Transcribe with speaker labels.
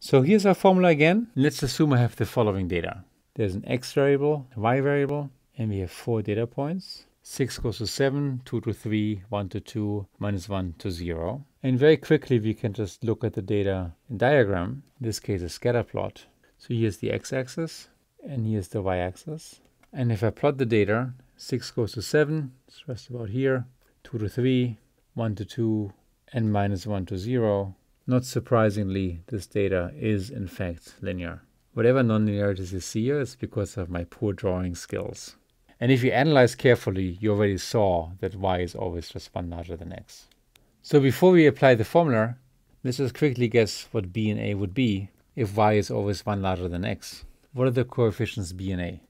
Speaker 1: So here's our formula again. Let's assume I have the following data. There's an x variable, a y variable, and we have four data points. 6 goes to 7, 2 to 3, 1 to 2, minus 1 to 0. And very quickly we can just look at the data diagram, in this case a scatter plot. So here's the x-axis, and here's the y-axis. And if I plot the data, 6 goes to 7, it's just about here, 2 to 3, 1 to 2, and minus 1 to 0. Not surprisingly, this data is in fact linear. Whatever nonlinearities you see here is because of my poor drawing skills. And if you analyze carefully, you already saw that y is always just 1 larger than x. So before we apply the formula, let's just quickly guess what b and a would be if y is always 1 larger than x. What are the coefficients b and a?